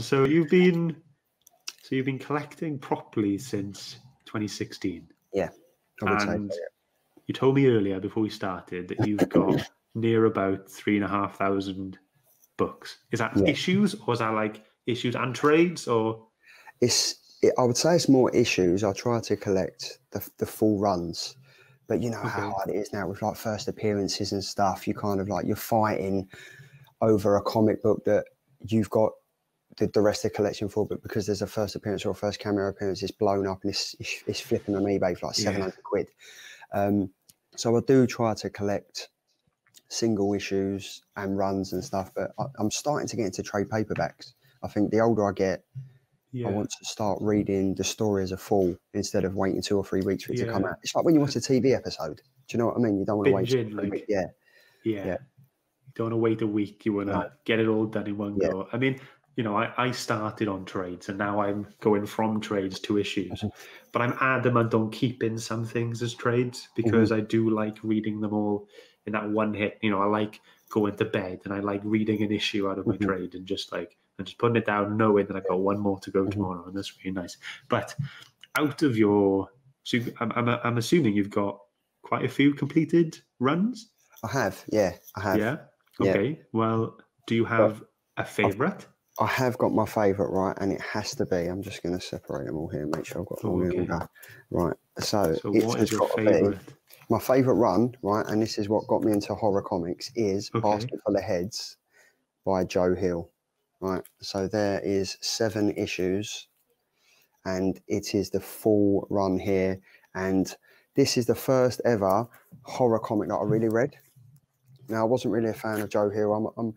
So you've been so you've been collecting properly since 2016. Yeah, I would say And you told me earlier before we started that you've got near about three and a half thousand books. Is that Yeah. issues or is that like issues and trades or It's. It, I would say it's more issues. I try to collect the the full runs, but you know how hard it is now with like first appearances and stuff. You kind of like you're fighting over a comic book that you've got the, the rest of the collection for, but because there's a first appearance or a first cameo appearance, it's blown up and it's it's, flipping on eBay for like Yeah. seven hundred quid. Um, so I do try to collect single issues and runs and stuff, but I, I'm starting to get into trade paperbacks. I think the older I get, yeah. I want to start reading the story as a full instead of waiting two or three weeks for it to come out. It's like when you watch a TV episode. Do you know what I mean? You don't want to wait. In, like- Yeah, Yeah. Yeah. You don't want to wait a week. You want to No. get it all done in one Yeah. go. I mean, you know, I, I started on trades and now I'm going from trades to issues. Mhm. But I'm adamant on keeping some things as trades because Mm-hmm. I do like reading them all in that one hit. You know, I like going to bed and I like reading an issue out of my Mhm. trade and just like and just putting it down, knowing that I've got one more to go Mhm. tomorrow, and that's really nice. But out of your, so I'm, I'm, I'm assuming you've got quite a few completed runs. I have. Yeah, I have. Yeah. Yeah. Okay. Well, do you have a favorite? I have got my favourite right, and it has to be. I'm just going to separate them all here, make sure I've got them all oh, in Okay. order. Right. So, So, it what is your favorite? my favourite run, right? And this is what got me into horror comics is Okay. Basket Full of Heads by Joe Hill. Right. So there is seven issues, and it is the full run here. And this is the first ever horror comic that I really read. Now I wasn't really a fan of Joe Hill. I'm I'm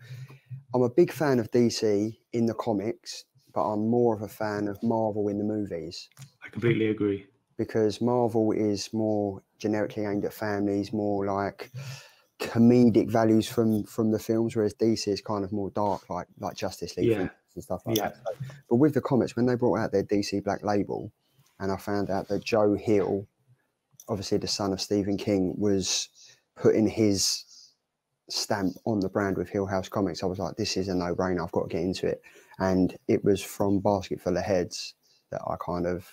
I'm a big fan of DC in the comics, but I'm more of a fan of Marvel in the movies I completely agree. because Marvel is more generically aimed at families, more like comedic values from from the films, whereas DC is kind of more dark, like like Justice League Yeah. and stuff like Yeah. that. So, but with the comics, when they brought out their DC Black Label, and I found out that Joe Hill, obviously the son of Stephen King, was putting his stamp on the brand with Hill House Comics, I was like, this is a no brainer. I've got to get into it. And it was from Basket Full of Heads that I kind of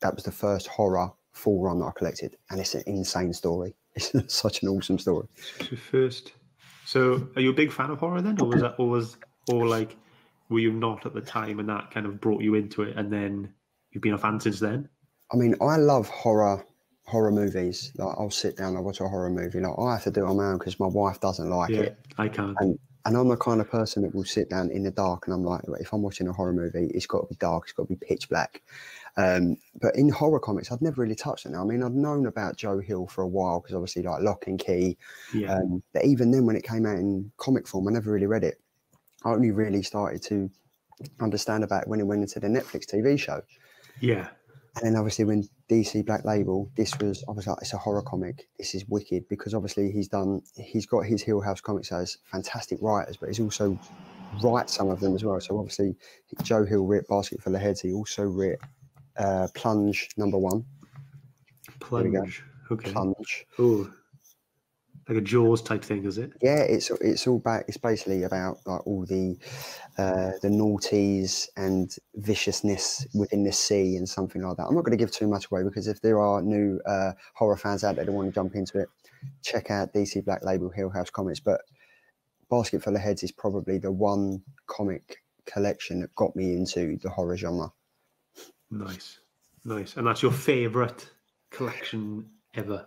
that was the first horror full run that I collected, and it's an insane story. It's such an awesome story. So first, so are you a big fan of horror then, or was that, or was, or like, were you not at the time, and that kind of brought you into it, and then you've been a fan since then? I mean, I love horror horror movies. Like, I'll sit down and watch a horror movie. Like, I have to do it on my own because my wife doesn't like Yeah, it. I can't. And and I'm the kind of person that will sit down in the dark and I'm like, if I'm watching a horror movie, it's got to be dark, it's got to be pitch black. Um, but in horror comics, I've never really touched it. Now, I mean, I've known about Joe Hill for a while because obviously, like Locke and Key, yeah, Um, but even then, when it came out in comic form, I never really read it. I only really started to understand about it when it went into the Netflix TV show. yeah, And then obviously when DC Black Label, this was I was like, it's a horror comic. This is wicked because obviously he's done he's got his Hill House comics as fantastic writers, but he's also write some of them as well. So obviously Joe Hill writ Basket for the Heads. He also writ uh, Plunge number one. plunge. Okay. Plunge. Oh, like a Jaws type thing, is it? Yeah, it's it's all back. It's basically about like all the uh, the naughties and viciousness within the sea and something like that. I'm not going to give too much away because if there are new uh, horror fans out there that want to jump into it, check out DC Black Label Hill House Comics. But Basket Full of Heads is probably the one comic collection that got me into the horror genre. Nice, nice. And that's your favorite collection ever?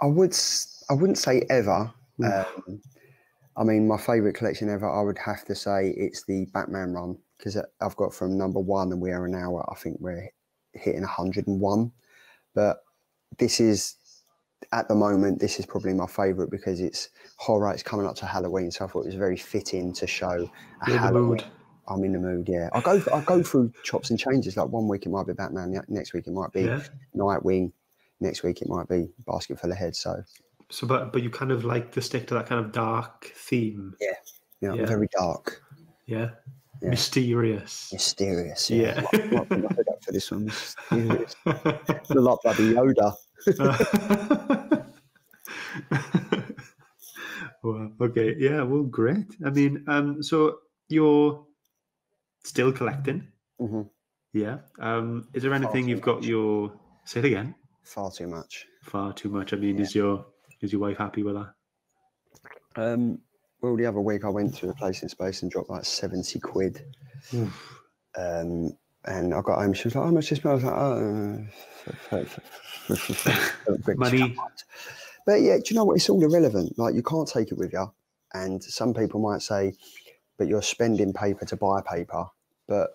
I would I wouldn't say ever. Um, I mean, my favorite collection ever. I would have to say it's the Batman run because I've got from number one, and we are now. at- I think we're hitting 101. But this is at the moment. This is probably my favorite because it's horror. It's coming up to Halloween, so I thought it was very fitting to show a You're in the Halloween. mood. I'm in the mood. Yeah, I go. I go through chops and changes. Like one week it might be Batman. Next week it might be Yeah. Nightwing. Next week it might be Basket Full of Heads. So So, but but you kind of like to stick to that kind of dark theme. Yeah, know, Yeah. very dark. Yeah. Yeah. Mysterious. Mysterious. Yeah. Yeah. Might, might put my head up for this one. Mysterious. Look like bloody Yoda. well, okay, yeah, well, great. I mean, um, so you're still collecting. hmm Yeah. Um, is there anything you've got your say it again? Far too much. Far too much. I mean, is your is your wife happy with that? Um, well, the other week I went to a place in space and dropped like 70 quid. Oof. Um, and I got home, she was like, how much this? I was like, oh, Money. But yeah, do you know what? It's all irrelevant. Like, you can't take it with you. And some people might say, but you're spending paper to buy paper. But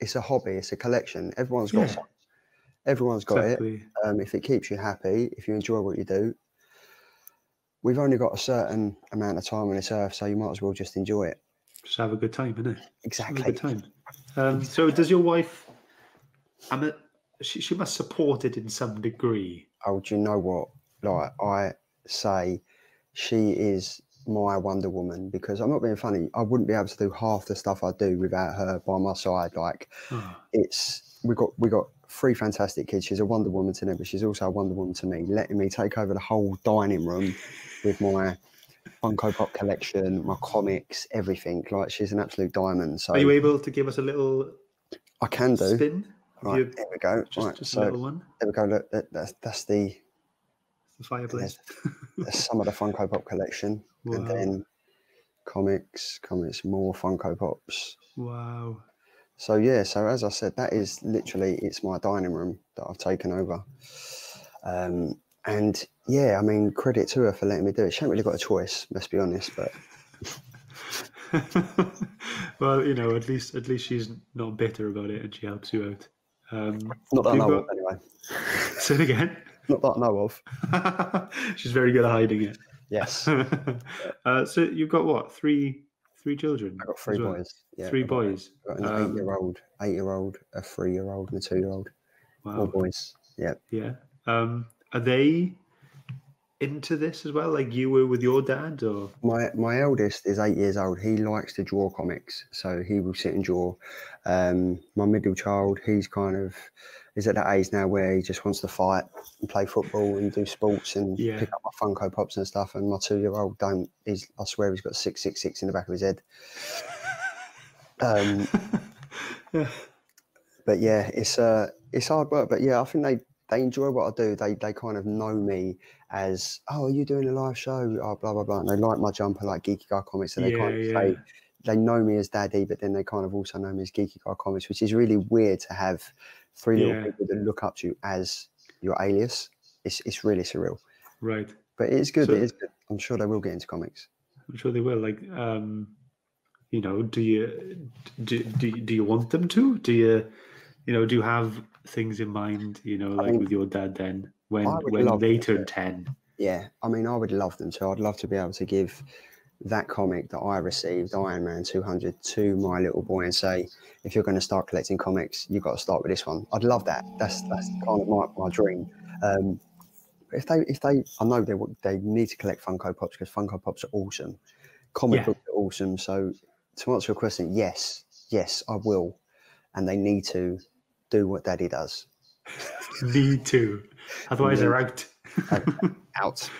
it's a hobby, it's a collection. Everyone's got Yeah. some. Everyone's got it. Um, if it keeps you happy, if you enjoy what you do, we've only got a certain amount of time on this earth, so you might as well just enjoy it. Just have a good time, innit? Have a Exactly. good time. Um, so, does your wife? I'm a, she, she must support it in some degree. Oh, do you know what? Like I say, she is my Wonder Woman because I'm not being funny. I wouldn't be able to do half the stuff I do without her by my side. Like Oh, it's we got we got three fantastic kids. She's a Wonder Woman to them, but she's also a Wonder Woman to me, letting me take over the whole dining room with my Funko Pop collection, my comics, everything. Like she's an absolute diamond. So Are you able to give us a little I can do. spin? Right, your- there we go. just right, just a so little one. there we go. Look, that, that's that's the The fireplace. that's some of the Funko Pop collection, and then comics, comics, more Funko Pops. wow. So yeah, so as I said, that is literally it's my dining room that I've taken over. Um, and yeah, I mean, credit to her for letting me do it. She hasn't really got a choice, let's be honest. But well, you know, at least at least she's not bitter about it, and she helps you out. Um, not that I know got- of, anyway. say it again. Not that I know of. she's very good at hiding it. Yes, uh, so you've got what? Three, three children. I got three well? boys. Yeah, three boys. An Um, eight-year-old, eight-year-old, a three-year-old, and a two-year-old. All Wow. boys. Yeah. Yeah. Um, are they into this as well, like you were with your dad, or My my eldest is eight years old. He likes to draw comics, so he will sit and draw. Um, my middle child, he's kind of is at that age now where he just wants to fight and play football and do sports and Yeah. pick up my Funko Pops and stuff. And my two year old don't. He's I swear he's got six six six in the back of his head. Um, but yeah, it's uh it's hard work. But yeah, I think they they enjoy what I do. They they kind of know me as oh, are you doing a live show? Oh, blah blah blah. And they like my jumper, like Geeky Guy Comics. So they Yeah, kind of yeah. say they know me as Daddy, but then they kind of also know me as Geeky Guy Comics, which is really weird to have three little Yeah. people that look up to you as your alias. It's it's really surreal, right? but it is good. So- it is good. I'm sure they will get into comics. I'm sure they will. Like, um, you know, do you do, do do you want them to? Do you, you know, do you have things in mind? You know, like mean, with your dad then when when they to. turn ten. Yeah, I mean, I would love them to. I'd love to be able to give that comic that I received, Iron Man 200, to my little boy and say, if you're going to start collecting comics, you've got to start with this one. I'd love that. That's that's kind of my, my dream. Um, if they, if they, I know they would- they need to collect Funko Pops because Funko Pops are awesome. Comic Yeah. books are awesome. So to answer your question, yes, yes, I will, and they need to do what Daddy does. Need to, otherwise they're out. Out,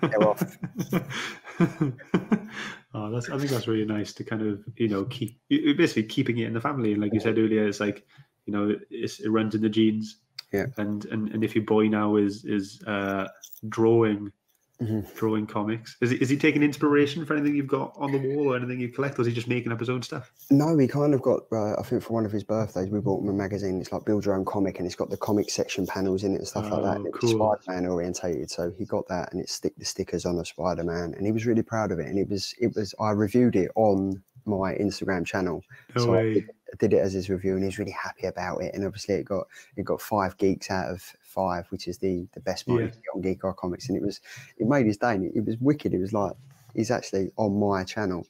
they're off. oh, that's. I think that's really nice to kind of you know keep basically keeping it in the family. And like you said earlier, it's like you know it's, it runs in the genes. Yeah. And and and if your boy now is is uh, drawing. Mhm. Drawing comics. Is he, is he taking inspiration for anything you've got on the wall or anything you collect, or is he just making up his own stuff? No, he kind of got. Uh, I think for one of his birthdays, we bought him a magazine. It's like build your own comic, and it's got the comic section panels in it and stuff like that. Oh, And cool. Spider-Man orientated, so he got that, and it stick the stickers on the Spider-Man, and he was really proud of it. And it was, it was. I reviewed it on my Instagram channel. No So way. Did, it as his review, and he's really happy about it. And obviously, it got it got five geeks out of five, which is the the best mark Yeah. you can get on Geeky Guy Comics. And it was it made his day. And it, it was wicked. It was like he's actually on my channel.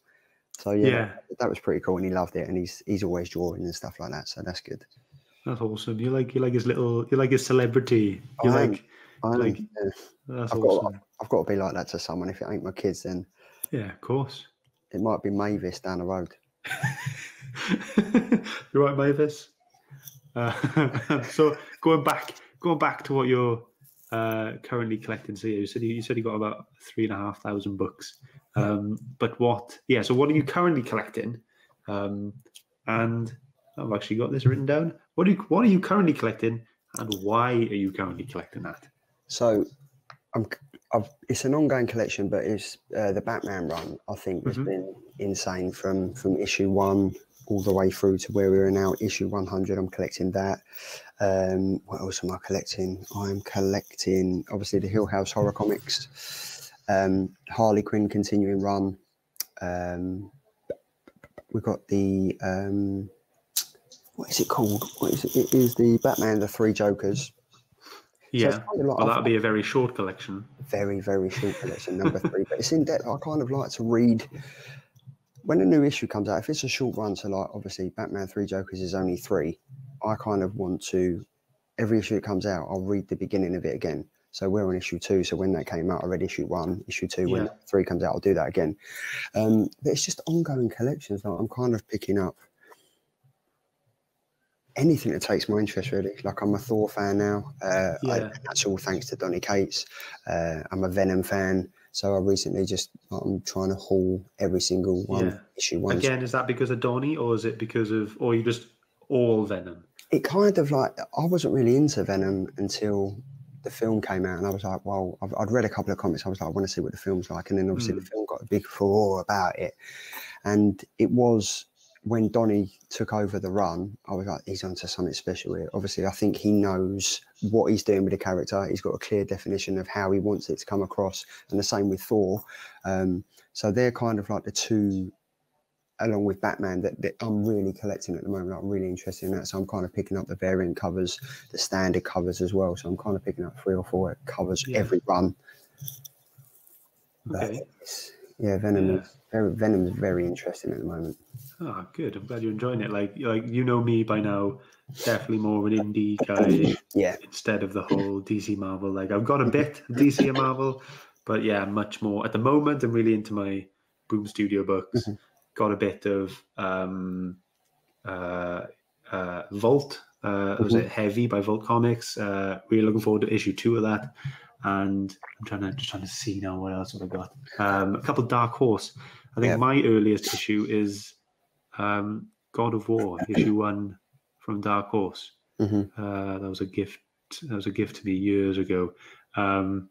So yeah, Yeah. That, that was pretty cool, and he loved it. And he's he's always drawing and stuff like that. So that's good. That's awesome. You like you like his little you like his celebrity. You I like I Like, yeah. that's I've awesome. got I've got to be like that to someone. If it ain't my kids, then Yeah, of course. it might be Mavis down the road. You're right, Mavis. Uh, so going back, going back to what you're uh, currently collecting. So you said you, you said you got about three and a half thousand books. Um, but what? Yeah. So what are you currently collecting? Um, and I've actually got this written down. What are you What are you currently collecting, and why are you currently collecting that? So, I'm, I've, it's an ongoing collection, but it's uh, the Batman run. I think has Mhm. been insane from from issue one all the way through to where we are now, issue 100. I'm collecting that. Um, what else am I collecting? I'm collecting obviously the Hill House horror comics, um, Harley Quinn continuing run. Um, we've got the um, what is it called? What is it? It is the Batman, the Three Jokers. So Yeah, kind of like- well, that'd be a very short collection. very very short collection number three but it's in depth i kind of like to read when a new issue comes out if it's a short run so like obviously batman three jokers is only three i kind of want to every issue that comes out i'll read the beginning of it again. So we're on issue two so when that came out i read issue one issue two when Yeah. three comes out i'll do that again. Um but it's just ongoing collections like i'm kind of picking up anything that takes my interest really. Like i'm a thor fan now uh I- Yeah. that's all thanks to donny cates. Uh, i'm a venom fan so i recently just i'm trying to haul every single one Yeah. issue one Again, is that because of Donny, or is it because of, or you just all Venom? it kind of like i wasn't really into venom until the film came out and i was like well I've, i'd read a couple of comics i was like i want to see what the film's like and then obviously the hmm. film got a big furore about it and it was when Donny took over the run, I was like, he's onto something special here. Obviously, I think he knows what he's doing with the character. He's got a clear definition of how he wants it to come across, and the same with Thor. Um, so they're kind of like the two, along with Batman, that, that I'm really collecting at the moment. I'm really interested in that. So I'm kind of picking up the variant covers, the standard covers as well. So I'm kind of picking up three or four covers Yeah. every run. Okay. it's- yeah, Venom Yeah. is very, Venom's very interesting at the moment. Oh, good. I'm glad you're enjoying it. Like, like you know me by now. Definitely more of an indie guy Yeah, instead of the whole DC Marvel. Like, I've got a bit of DC and Marvel, but yeah, much more at the moment. I'm really into my Boom Studio books. Mhm. Got a bit of um, uh, uh, Vault. Uh, Was it Heavy by Vault Comics? Uh, really looking forward to issue two of that. And I'm trying to just trying to see now what else have I got. Um, a couple Dark Horse. I think Yeah. my earliest issue is um, God of War issue one from Dark Horse. hmm Uh, that was a gift. That was a gift to me years ago. Um,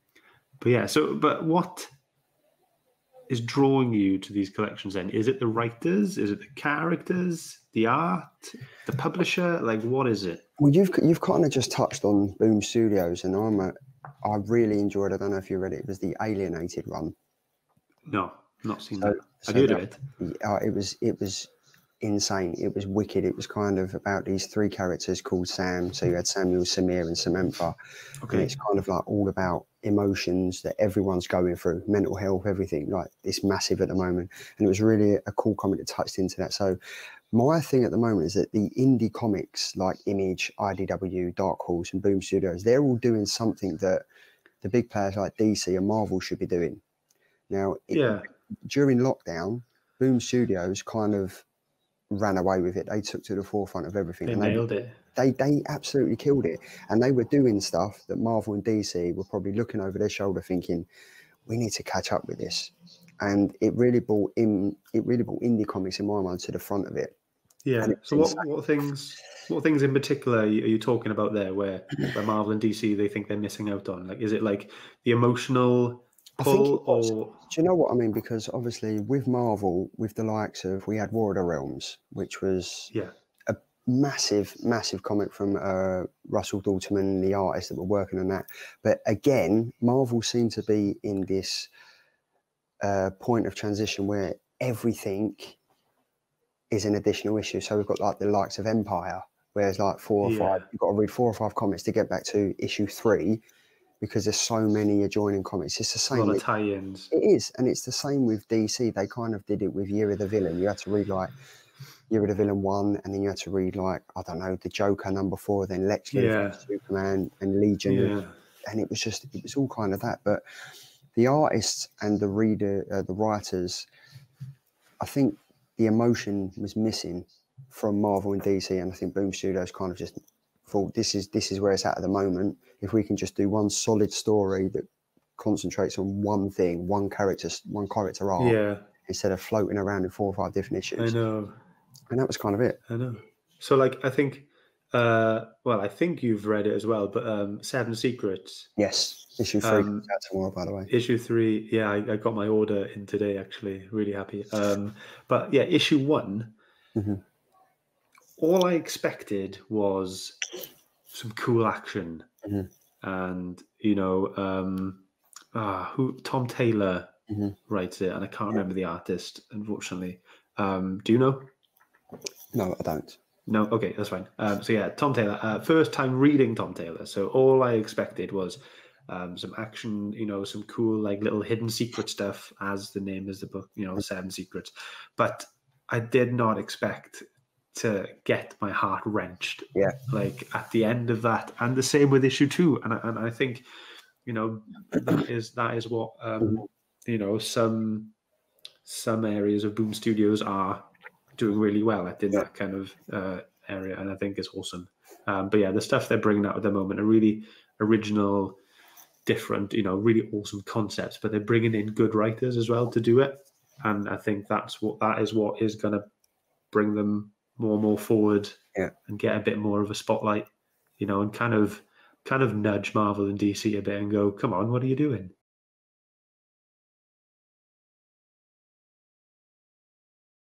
but yeah, so but what is drawing you to these collections? Then is it the writers? Is it the characters? The art? The publisher? Like what is it? Well, you've you've kind of just touched on Boom Studios, and I'm a, I really enjoyed. I don't know if you read it. It was the Alienated run. No, not seen So- that. so I've heard that- it. Uh, it was it was insane. It was wicked. It was kind of about these three characters called Sam. So you had Samuel, Samir, and Samantha, Okay. and it's kind of like all about emotions that everyone's going through, mental health, everything. Like it's massive at the moment, and it was really a cool comic that touched into that. So my thing at the moment is that the indie comics like Image, IDW, Dark Horse, and Boom Studios, they're all doing something that the big players like DC and Marvel should be doing. Now, it- Yeah. during lockdown, Boom Studios kind of ran away with it. They took to the forefront of everything. They and they, nailed it. they they absolutely killed it. And they were doing stuff that Marvel and DC were probably looking over their shoulder thinking, we need to catch up with this. And it really brought in it really brought indie comics in my mind to the front of it. Yeah. So what, what things what things in particular are you, are you talking about there where, where Marvel and DC they think they're missing out on? Like is it like the emotional I think pull or Do you know what I mean? Because obviously with Marvel, with the likes of we had War of the Realms, which was yeah. A massive, massive comic from uh, Russell Dalton, and the artists that were working on that. But again, Marvel seemed to be in this uh, point of transition where everything is an additional issue. So we've got like the likes of Empyre, whereas like four or five, you've got to read four or five comics to get back to issue three because there's so many adjoining comics. It's the A same. lot with- of tie-ins. it is, and it's the same with DC. They kind of did it with Year of the Villain. You had to read like Year of the Villain one, and then you had to read like I don't know the Joker number four, then Lex Luthor, Yeah. Superman, and Legion, Yeah. and it was just it was all kind of that. But the artists and the reader, uh, the writers, I think the emotion was missing from Marvel and DC, and I think Boom Studios kind of just thought this is this is where it's at at the moment. If we can just do one solid story that concentrates on one thing, one character, one character arc, Yeah. instead of floating around in four or five different issues. I know. and that was kind of it. I know. So, like, I think, uh, well, I think you've read it as well, but um, Seven Secrets, Yes, issue three Um, out tomorrow, by the way. issue three. Yeah, I, I got my order in today, actually. Really happy. Um, but yeah, issue one, Mhm. all I expected was some cool action. Mhm. And, you know, um, ah, who Tom Taylor Mhm. writes it, and I can't remember the artist, unfortunately. Um, do you know? No, I don't. No, okay, that's fine. Um, so yeah, Tom Taylor. Uh, first time reading Tom Taylor, so all I expected was um, some action, you know, some cool like little hidden secret stuff, as the name is the book, you know, Seven Secrets. But I did not expect to get my heart wrenched. Yeah. like at the end of that, and the same with issue two. And I, and I think, you know, that is that is what um, you know some some areas of Boom Studios are doing really well at in Yeah. that kind of uh, area, and I think it's awesome. Um, but yeah, the stuff they're bringing out at the moment are really original, different, you know, really awesome concepts. But they're bringing in good writers as well to do it, and I think that's what that is what is going to bring them more and more forward, Yeah. and get a bit more of a spotlight, you know, and kind of kind of nudge Marvel and DC a bit and go, come on, what are you doing?